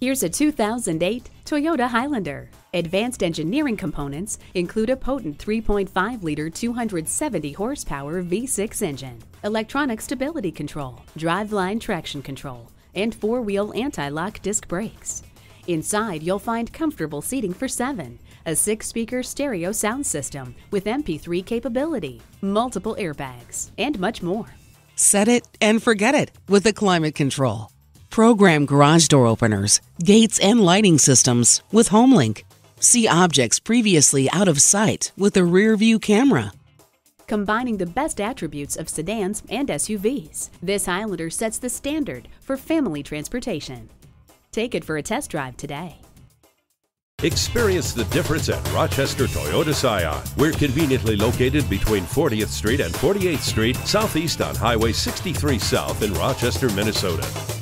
Here's a 2008 Toyota Highlander. Advanced engineering components include a potent 3.5 liter 270 horsepower V6 engine, electronic stability control, driveline traction control, and four wheel anti lock disc brakes. Inside, you'll find comfortable seating for seven, a six speaker stereo sound system with MP3 capability, multiple airbags, and much more. Set it and forget it with the climate control. Program garage door openers, gates, and lighting systems with HomeLink. See objects previously out of sight with a rear view camera. Combining the best attributes of sedans and SUVs, this Highlander sets the standard for family transportation. Take it for a test drive today. Experience the difference at Rochester Toyota Scion. We're conveniently located between 40th Street and 48th Street, southeast on Highway 63 South in Rochester, Minnesota.